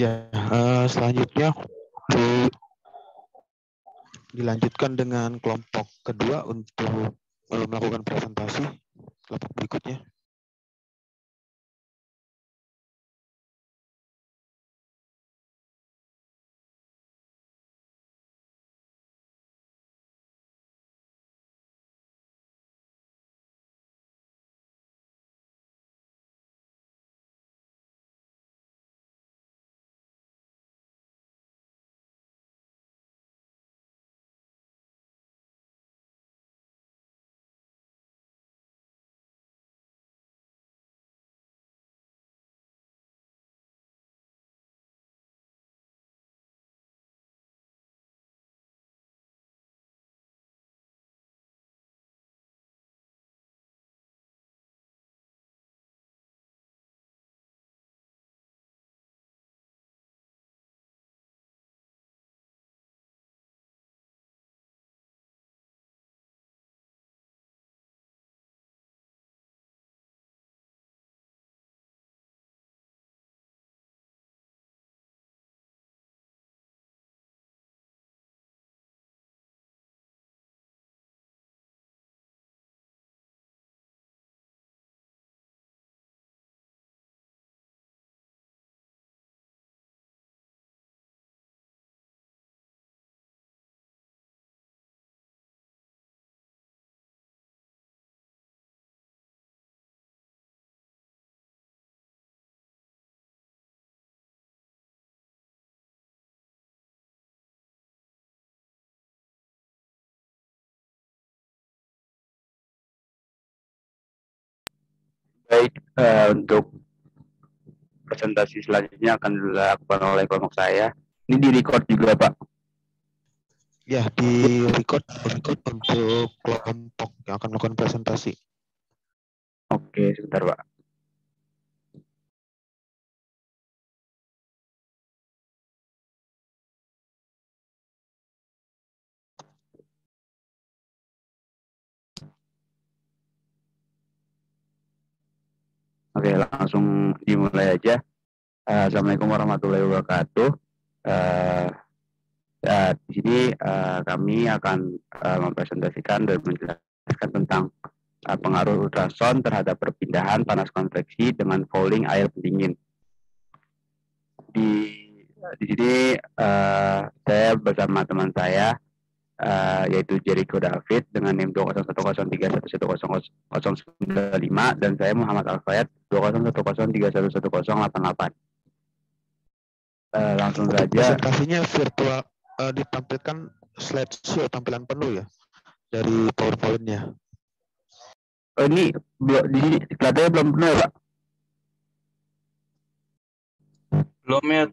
Ya, uh, selanjutnya di, dilanjutkan dengan kelompok kedua untuk uh, melakukan presentasi. Kelompok berikutnya. Baik, uh, untuk presentasi selanjutnya akan dilakukan oleh kelompok saya. Ini di record juga, Pak. Ya, di record, record untuk kelompok yang akan melakukan presentasi. Oke, sebentar, Pak. Oke, langsung dimulai aja. Uh, Assalamualaikum warahmatullahi wabarakatuh. Uh, uh, di sini uh, kami akan uh, mempresentasikan dan menjelaskan tentang uh, pengaruh ultrason terhadap perpindahan panas konveksi dengan fouling air pendingin. Di di sini uh, saya bersama teman saya uh, yaitu Jericho David dengan NIM 20103110095 dan saya Muhammad Alfayat 20103111088. Uh, langsung saja. Presentasinya virtual uh, ditampilkan slideshow tampilan penuh ya dari PowerPoint-nya. Oh, ini belum di kelihatannya belum penuh ya, Pak? Belum ya.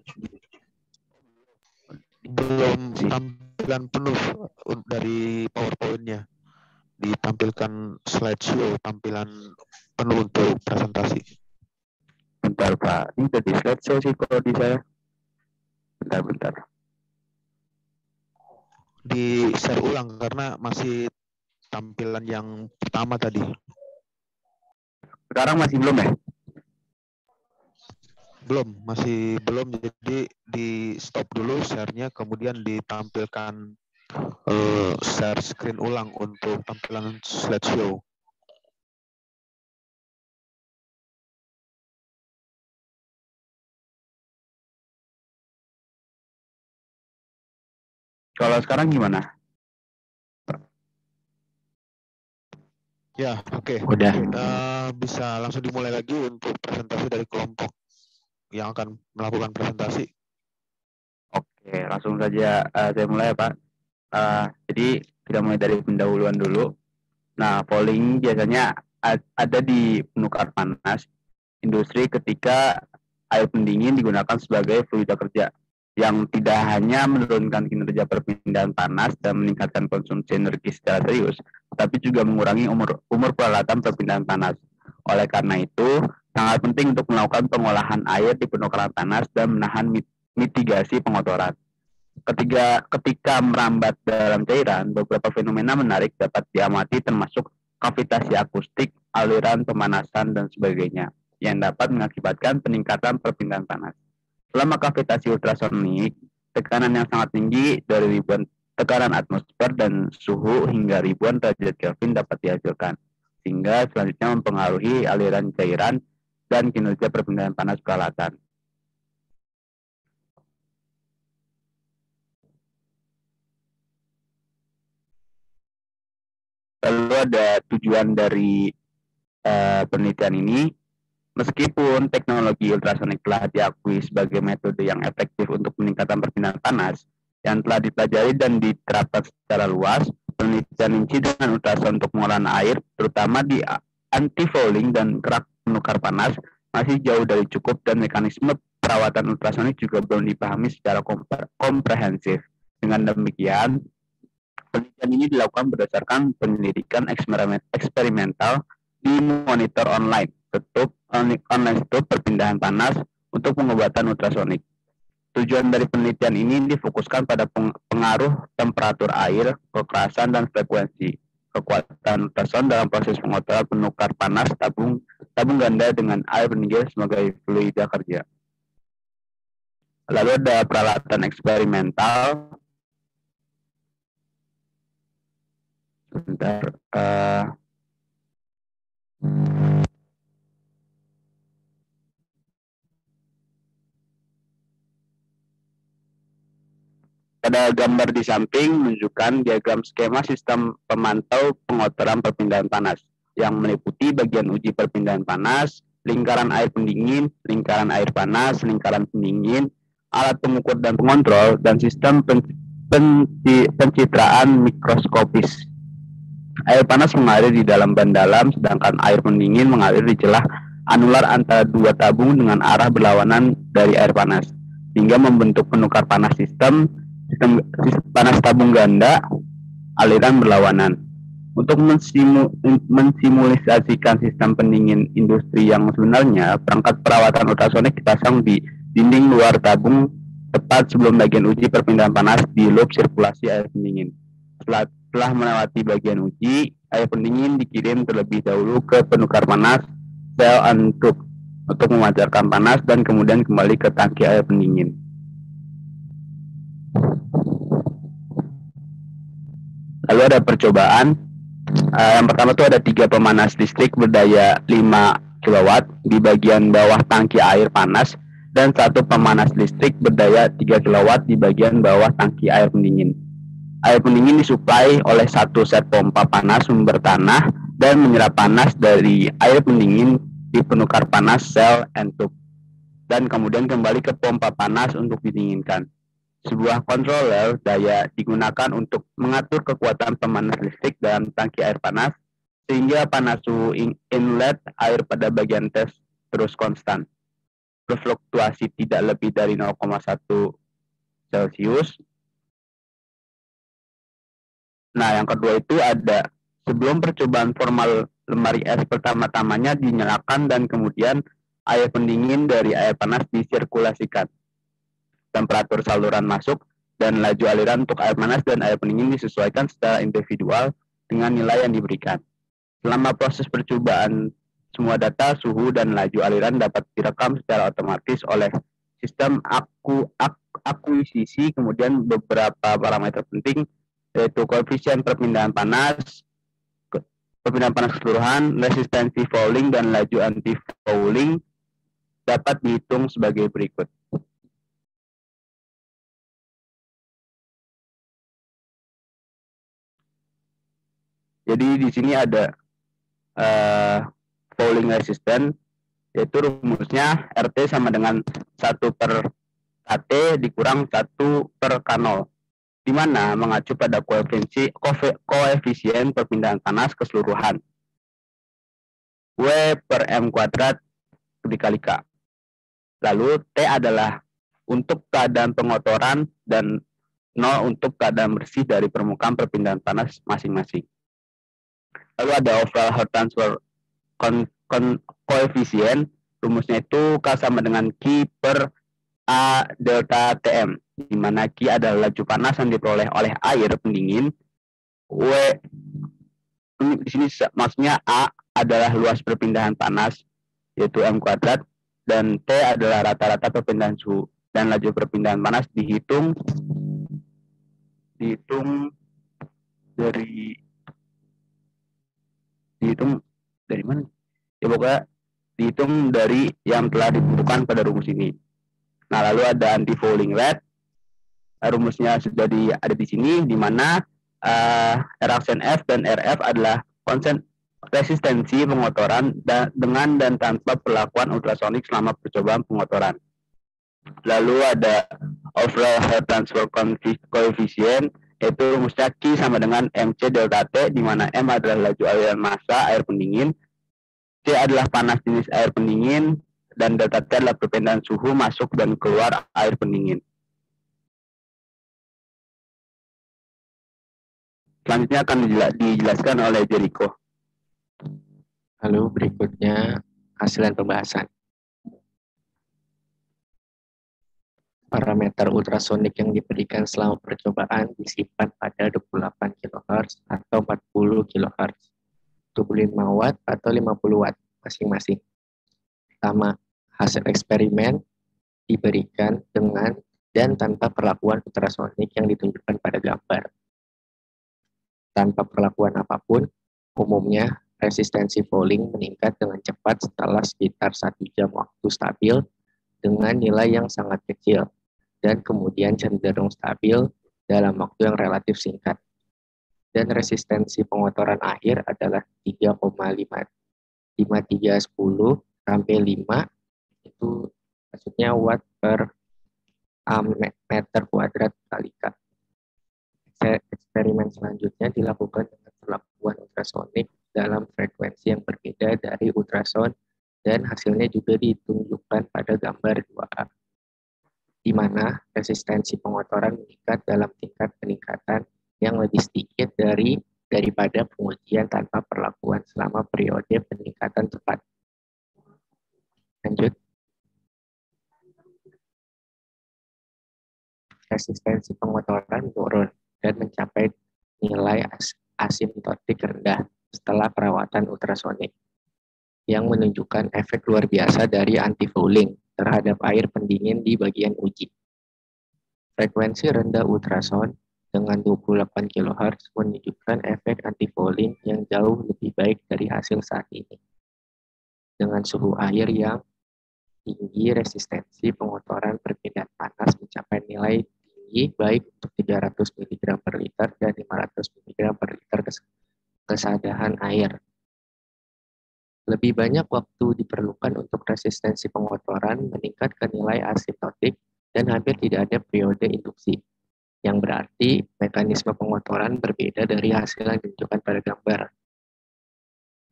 Belum tampilan penuh dari PowerPoint-nya. Ditampilkan slideshow tampilan penuh untuk presentasi. Bentar, Pak. Ini udah di slideshow sih kalau di saya. Bentar, bentar. Di share ulang karena masih tampilan yang pertama tadi. Sekarang masih belum ya? Belum, masih belum. Jadi di stop dulu share-nya, kemudian ditampilkan uh, share screen ulang untuk tampilan slideshow. Kalau sekarang gimana? Ya, oke. Okay. Udah. Uh, bisa langsung dimulai lagi untuk presentasi dari kelompok yang akan melakukan presentasi. Oke, langsung saja uh, saya mulai Pak. Uh, jadi kita mulai dari pendahuluan dulu. Nah, polling biasanya ada di penukar panas industri ketika air pendingin digunakan sebagai fluida kerja yang tidak hanya menurunkan kinerja perpindahan panas dan meningkatkan konsumsi energi secara serius, tapi juga mengurangi umur, umur peralatan perpindahan panas. Oleh karena itu, sangat penting untuk melakukan pengolahan air di penukaran panas dan menahan mitigasi pengotoran. Ketika, ketika merambat dalam cairan, beberapa fenomena menarik dapat diamati termasuk kavitasi akustik, aliran pemanasan, dan sebagainya, yang dapat mengakibatkan peningkatan perpindahan panas. Selama kavitasi ultrasonik, tekanan yang sangat tinggi dari ribuan tekanan atmosfer dan suhu hingga ribuan derajat Kelvin dapat dihasilkan, sehingga selanjutnya mempengaruhi aliran cairan dan kinerja perpindahan panas peralatan. Lalu ada tujuan dari uh, penelitian ini, meskipun teknologi ultrasonik telah diakui sebagai metode yang efektif untuk meningkatkan perpindahan panas, yang telah dipelajari dan diterapkan secara luas, penelitian inci dengan ultrason untuk pengolahan air, terutama di anti-fouling dan kerak penukar panas, masih jauh dari cukup dan mekanisme perawatan ultrasonik juga belum dipahami secara komprehensif. Dengan demikian, Penelitian ini dilakukan berdasarkan penyelidikan eksperimental di monitor online, tutup online tutup perpindahan panas untuk pengobatan ultrasonik. Tujuan dari penelitian ini difokuskan pada pengaruh temperatur air, kekerasan, dan frekuensi kekuatan ultrason dalam proses pengotoran penukar panas tabung tabung ganda dengan air pendingin sebagai fluida kerja. Lalu ada peralatan eksperimental sebentar uh, pada gambar di samping menunjukkan diagram skema sistem pemantau pengotoran perpindahan panas yang meliputi bagian uji perpindahan panas, lingkaran air pendingin, lingkaran air panas, lingkaran pendingin, alat pengukur dan pengontrol, dan sistem pencitraan mikroskopis. Air panas mengalir di dalam ban dalam, sedangkan air pendingin mengalir di celah anular antara dua tabung dengan arah berlawanan dari air panas, hingga membentuk penukar panas sistem, sistem, panas tabung ganda, aliran berlawanan. Untuk mensimu, mensimulisasikan sistem pendingin industri yang sebenarnya, perangkat perawatan ultrasonik dipasang di dinding luar tabung tepat sebelum bagian uji perpindahan panas di loop sirkulasi air pendingin. Setelah setelah melewati bagian uji, air pendingin dikirim terlebih dahulu ke penukar panas sel untuk untuk memancarkan panas dan kemudian kembali ke tangki air pendingin. Lalu ada percobaan. Uh, yang pertama itu ada tiga pemanas listrik berdaya 5 kW di bagian bawah tangki air panas dan satu pemanas listrik berdaya 3 kW di bagian bawah tangki air pendingin. Air pendingin disuplai oleh satu set pompa panas sumber tanah dan menyerap panas dari air pendingin di penukar panas sel and tube dan kemudian kembali ke pompa panas untuk didinginkan. Sebuah controller daya digunakan untuk mengatur kekuatan pemanas listrik dalam tangki air panas sehingga panas suhu inlet air pada bagian tes terus konstan. Berfluktuasi tidak lebih dari 0,1 Celcius Nah, yang kedua itu ada sebelum percobaan formal lemari es pertama-tamanya dinyalakan dan kemudian air pendingin dari air panas disirkulasikan. Temperatur saluran masuk dan laju aliran untuk air panas dan air pendingin disesuaikan secara individual dengan nilai yang diberikan. Selama proses percobaan, semua data suhu dan laju aliran dapat direkam secara otomatis oleh sistem aku, ak, akuisisi, kemudian beberapa parameter penting yaitu koefisien perpindahan panas, perpindahan panas keseluruhan, resistensi fouling, dan laju anti fouling dapat dihitung sebagai berikut. Jadi di sini ada uh, fouling resistant, yaitu rumusnya RT sama dengan 1 per KT dikurang 1 per K0 di mana mengacu pada koefisien, koefisien perpindahan panas keseluruhan. W per M kuadrat dikali K. Lalu T adalah untuk keadaan pengotoran dan 0 untuk keadaan bersih dari permukaan perpindahan panas masing-masing. Lalu ada overall heat transfer koefisien, rumusnya itu K sama dengan Q per A delta TM di mana Q adalah laju panas yang diperoleh oleh air pendingin. W di sini maksudnya A adalah luas perpindahan panas yaitu M kuadrat dan T adalah rata-rata perpindahan suhu. dan laju perpindahan panas dihitung dihitung dari dihitung dari mana? Ya pokoknya dihitung dari yang telah ditentukan pada rumus ini. Nah, lalu ada anti-fouling rate. Rumusnya sudah di, ada di sini, di mana uh, R F dan RF adalah konsen resistensi pengotoran dan, dengan dan tanpa perlakuan ultrasonik selama percobaan pengotoran. Lalu ada overall heat transfer coefficient yaitu Q sama dengan MC delta T di mana M adalah laju aliran massa air pendingin, C adalah panas jenis air pendingin, dan delta T adalah perpindahan suhu masuk dan keluar air pendingin. Selanjutnya akan dijelaskan oleh Jericho. Lalu berikutnya hasilan pembahasan. Parameter ultrasonik yang diberikan selama percobaan disimpan pada 28 kHz atau 40 kHz, 25 Watt atau 50 Watt masing-masing. Pertama, hasil eksperimen diberikan dengan dan tanpa perlakuan ultrasonik yang ditunjukkan pada gambar. Tanpa perlakuan apa pun, umumnya resistensi falling meningkat dengan cepat setelah sekitar satu jam waktu stabil dengan nilai yang sangat kecil dan kemudian cenderung stabil dalam waktu yang relatif singkat. Dan resistensi pengotoran akhir adalah 3,5310 sampai 5 itu maksudnya watt per meter kuadrat kali K. Eksperimen selanjutnya dilakukan dengan perlakuan ultrasonik dalam frekuensi yang berbeda dari ultrasound dan hasilnya juga ditunjukkan pada gambar 2A di mana resistensi pengotoran meningkat dalam tingkat peningkatan yang lebih sedikit dari daripada pengujian tanpa perlakuan selama periode peningkatan cepat. Lanjut. Resistensi pengotoran menurun dan mencapai nilai as asimptotik rendah setelah perawatan ultrasonik yang menunjukkan efek luar biasa dari anti-fouling terhadap air pendingin di bagian uji. Frekuensi rendah ultrasound dengan 28 kHz menunjukkan efek anti-fouling yang jauh lebih baik dari hasil saat ini. Dengan suhu air yang tinggi, resistensi pengotoran perpindahan panas mencapai nilai tinggi baik untuk 300 mg per liter dan 500 mg per liter kesadahan air lebih banyak waktu diperlukan untuk resistensi pengotoran meningkat ke nilai asimptotik dan hampir tidak ada periode induksi, yang berarti mekanisme pengotoran berbeda dari hasil yang ditunjukkan pada gambar.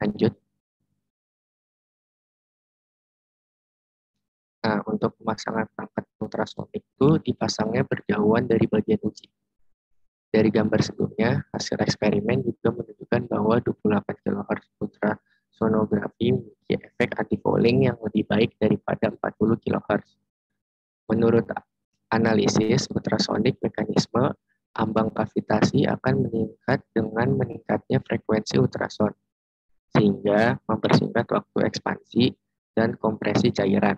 Lanjut. Nah, untuk pemasangan perangkat ultrasonik itu dipasangnya berjauhan dari bagian uji. Dari gambar sebelumnya, hasil eksperimen juga menunjukkan bahwa 28 kHz ultra sonografi memiliki efek anti-fouling yang lebih baik daripada 40 kHz. Menurut analisis ultrasonik, mekanisme ambang kavitasi akan meningkat dengan meningkatnya frekuensi ultrasound, sehingga mempersingkat waktu ekspansi dan kompresi cairan.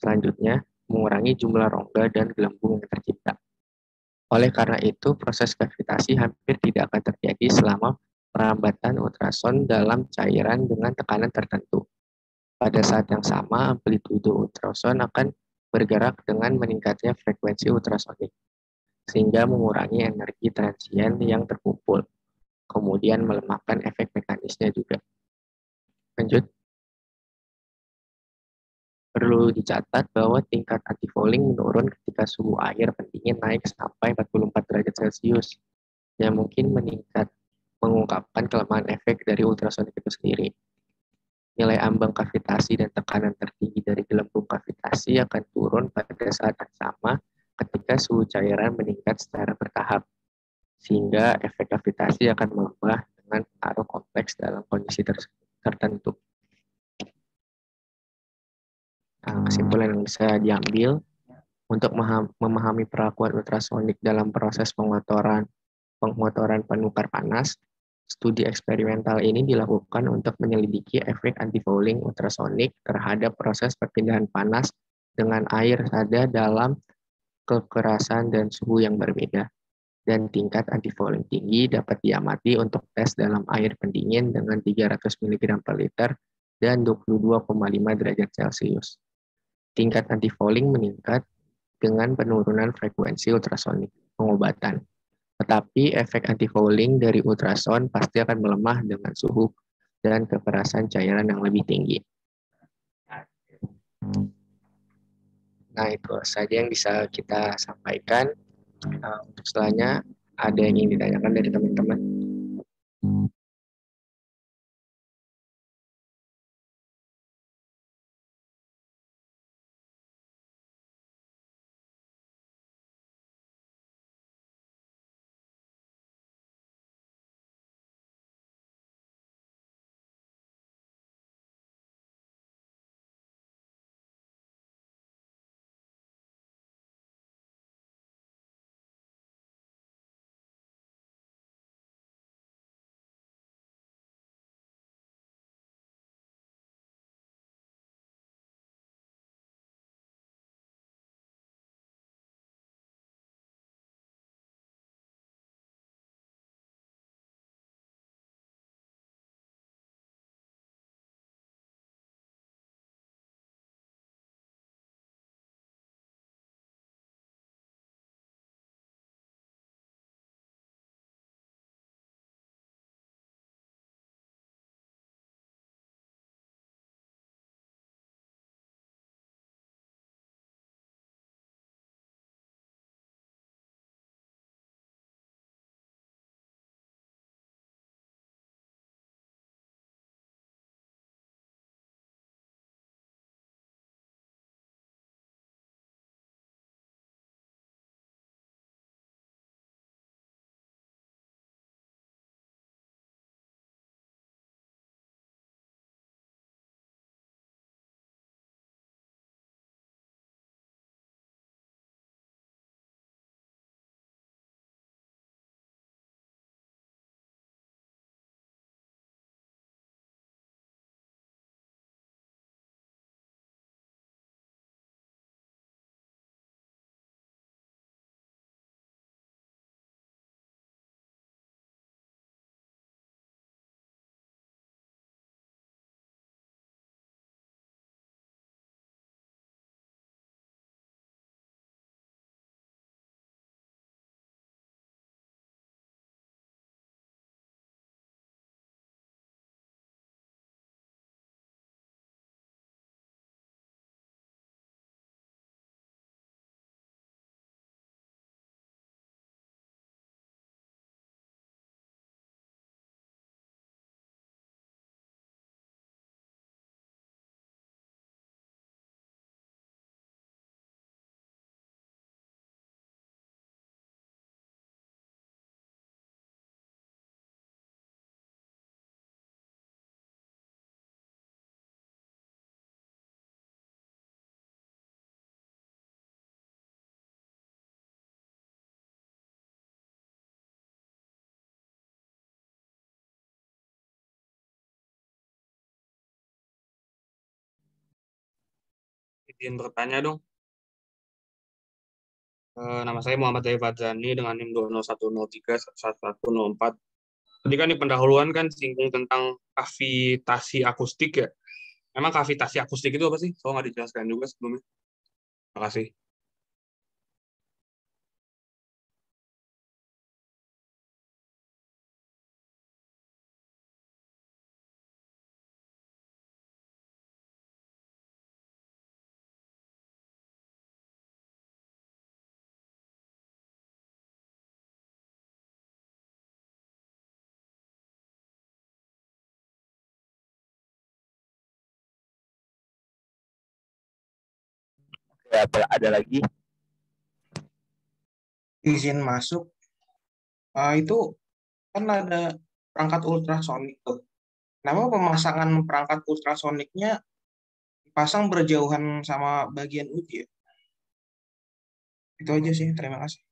Selanjutnya, mengurangi jumlah rongga dan gelembung yang tercipta. Oleh karena itu, proses kavitasi hampir tidak akan terjadi selama perambatan ultrason dalam cairan dengan tekanan tertentu. Pada saat yang sama, amplitude ultrason akan bergerak dengan meningkatnya frekuensi ultrasonik, sehingga mengurangi energi transien yang terkumpul, kemudian melemahkan efek mekanisnya juga. Lanjut. Perlu dicatat bahwa tingkat antifouling menurun ketika suhu air pendingin naik sampai 44 derajat Celcius, yang mungkin meningkat mengungkapkan kelemahan efek dari ultrasonik itu sendiri. Nilai ambang kavitasi dan tekanan tertinggi dari gelembung kavitasi akan turun pada saat yang sama ketika suhu cairan meningkat secara bertahap, sehingga efek kavitasi akan melemah dengan pengaruh kompleks dalam kondisi tertentu. Nah, kesimpulan yang bisa diambil untuk memahami perlakuan ultrasonik dalam proses pengotoran pengotoran penukar panas, Studi eksperimental ini dilakukan untuk menyelidiki efek antifouling ultrasonik terhadap proses perpindahan panas dengan air ada dalam kekerasan dan suhu yang berbeda. Dan tingkat antifouling tinggi dapat diamati untuk tes dalam air pendingin dengan 300 mg per liter dan 22,5 derajat Celcius. Tingkat antifouling meningkat dengan penurunan frekuensi ultrasonik pengobatan. Tetapi efek antifouling dari ultrason pasti akan melemah dengan suhu dan kekerasan cairan yang lebih tinggi. Nah, itu saja yang bisa kita sampaikan. Uh, untuk setelahnya, ada yang ingin ditanyakan dari teman-teman? Izin bertanya dong. Uh, nama saya Muhammad Zai Fadzani dengan NIM 201031104. Tadi kan di pendahuluan kan singgung tentang kavitasi akustik ya. Emang kavitasi akustik itu apa sih? Soal nggak dijelaskan juga sebelumnya. Terima kasih. Ada, ada lagi izin masuk uh, itu kan ada perangkat ultrasonik tuh. Kenapa pemasangan perangkat ultrasoniknya dipasang berjauhan sama bagian uji? Ya? Itu aja sih. Terima kasih.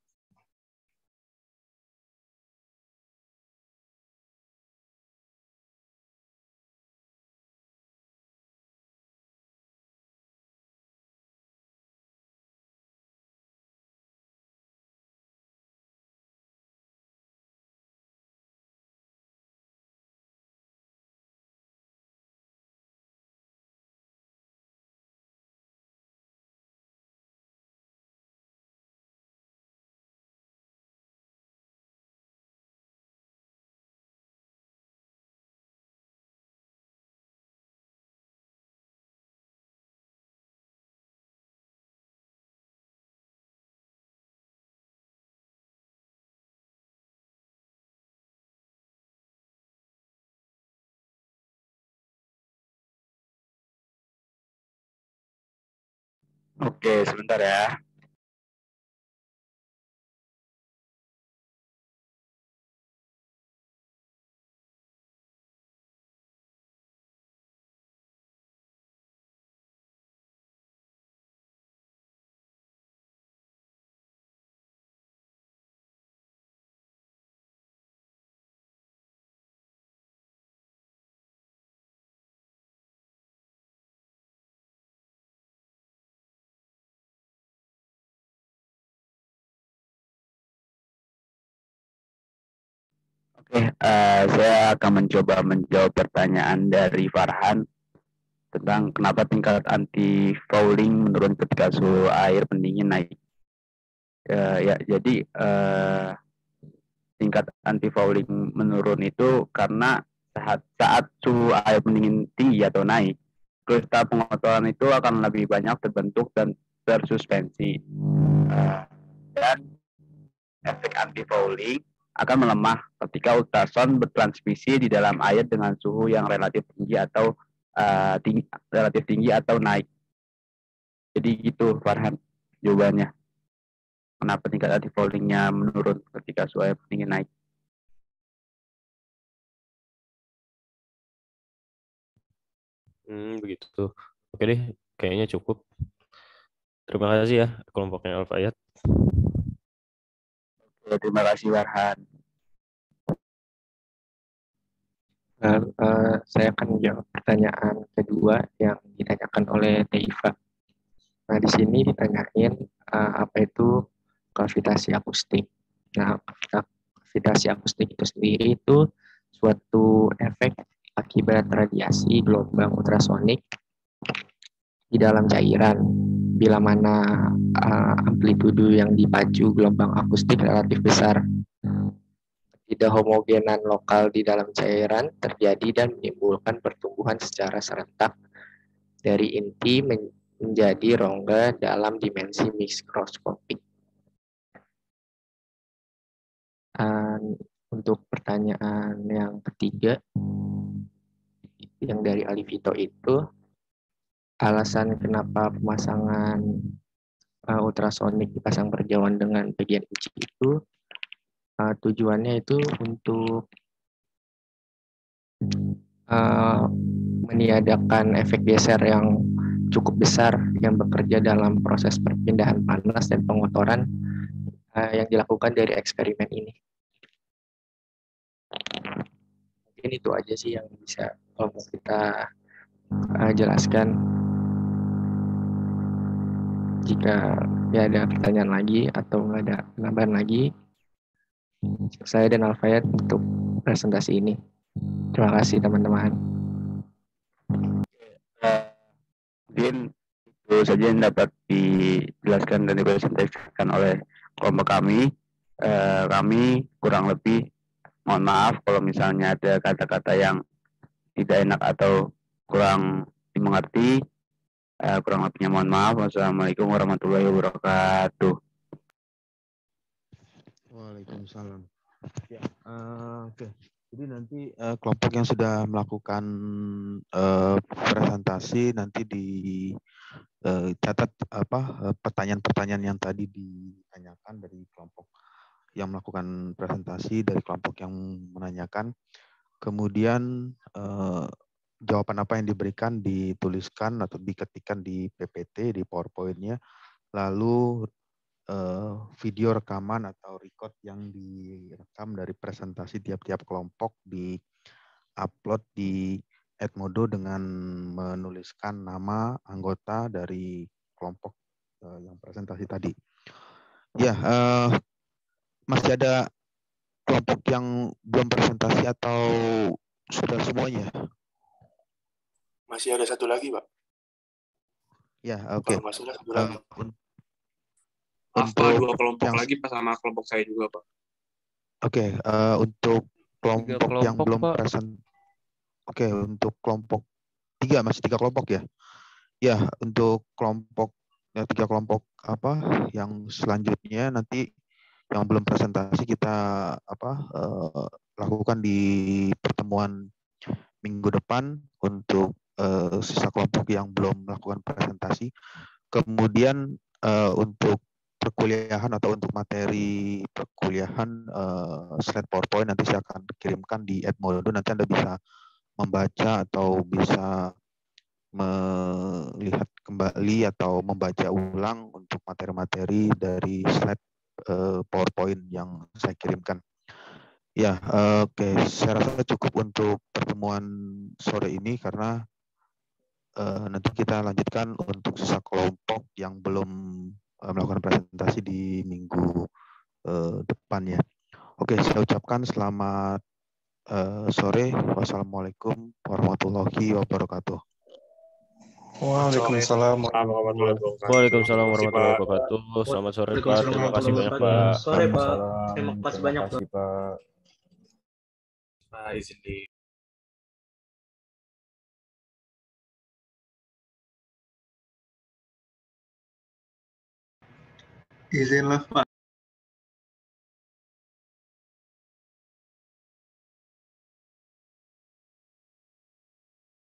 Oke, sebentar ya. Oke, eh, saya akan mencoba menjawab pertanyaan dari Farhan tentang kenapa tingkat anti fouling menurun ketika suhu air pendingin naik. Eh, ya, jadi eh, tingkat anti fouling menurun itu karena saat saat suhu air pendingin tinggi atau naik, kristal pengotoran itu akan lebih banyak terbentuk dan tersuspensi. Eh, dan efek anti fouling akan melemah ketika ultrason bertransmisi di dalam air dengan suhu yang relatif tinggi atau uh, tinggi, relatif tinggi atau naik. Jadi gitu Farhan jawabannya. Kenapa tingkat antifoldingnya menurun ketika suhu air tinggi naik? Hmm, begitu. Oke deh, kayaknya cukup. Terima kasih ya kelompoknya Alfayat. Oke, terima kasih Warhan. Uh, uh, saya akan menjawab pertanyaan kedua yang ditanyakan oleh Teiva. Nah, di sini ditanyain uh, apa itu gravitasi akustik. Nah, gravitasi akustik itu sendiri itu suatu efek akibat radiasi gelombang ultrasonik di dalam cairan bila mana uh, amplitudo yang dipacu gelombang akustik relatif besar. Tidak homogenan lokal di dalam cairan terjadi dan menimbulkan pertumbuhan secara serentak dari inti menjadi rongga dalam dimensi mikroskopik. Dan untuk pertanyaan yang ketiga, yang dari Alivito itu, alasan kenapa pemasangan uh, ultrasonik dipasang berjauhan dengan bagian uji itu uh, tujuannya itu untuk uh, meniadakan efek geser yang cukup besar yang bekerja dalam proses perpindahan panas dan pengotoran uh, yang dilakukan dari eksperimen ini. Mungkin itu aja sih yang bisa kita uh, jelaskan jika ya ada pertanyaan lagi atau nggak ada penambahan lagi, saya dan Alfayat untuk presentasi ini. Terima kasih teman-teman. Mungkin itu saja yang dapat dijelaskan dan dipresentasikan oleh kelompok kami. Eh, kami kurang lebih mohon maaf kalau misalnya ada kata-kata yang tidak enak atau kurang dimengerti. Uh, kurang lebihnya mohon maaf. Wassalamualaikum warahmatullahi wabarakatuh. Waalaikumsalam. Ya, uh, oke. Okay. Jadi nanti uh, kelompok yang sudah melakukan uh, presentasi nanti dicatat uh, apa pertanyaan-pertanyaan yang tadi ditanyakan dari kelompok yang melakukan presentasi dari kelompok yang menanyakan. Kemudian jawaban apa yang diberikan dituliskan atau diketikkan di PPT di PowerPoint-nya, lalu uh, video rekaman atau record yang direkam dari presentasi tiap-tiap kelompok di upload di Edmodo dengan menuliskan nama anggota dari kelompok uh, yang presentasi tadi. Ya, uh, masih ada kelompok yang belum presentasi atau sudah semuanya? Masih ada satu lagi, Pak. Ya, oke. Okay. Masih ada satu lagi. Uh, apa dua kelompok yang... lagi pas sama kelompok saya juga, Pak. Oke, okay, uh, eh, untuk kelompok, kelompok yang belum Pak. present. Oke, okay, untuk kelompok tiga masih tiga kelompok ya. Ya, untuk kelompok ya tiga kelompok apa yang selanjutnya nanti yang belum presentasi kita apa uh, lakukan di pertemuan minggu depan untuk uh, sisa kelompok yang belum melakukan presentasi. kemudian eh, untuk perkuliahan atau untuk materi perkuliahan eh, slide PowerPoint nanti saya akan kirimkan di Edmodo nanti Anda bisa membaca atau bisa melihat kembali atau membaca ulang untuk materi-materi dari slide eh, PowerPoint yang saya kirimkan. Ya, oke, saya rasa cukup untuk pertemuan sore ini karena eh, nanti kita lanjutkan untuk sisa kelompok yang belum eh, melakukan presentasi di minggu eh, depan ya. Oke, saya ucapkan selamat eh, sore. Wassalamualaikum warahmatullahi wabarakatuh. Waalaikumsalam warahmatullahi wabarakatuh. Waalaikumsalam warahmatullahi wabarakatuh. Selamat sore Pak. Terima kasih banyak Pak. Sore Pak. Terima kasih banyak Pak. kasih Pak. Nah, izin di Izin lah Pak.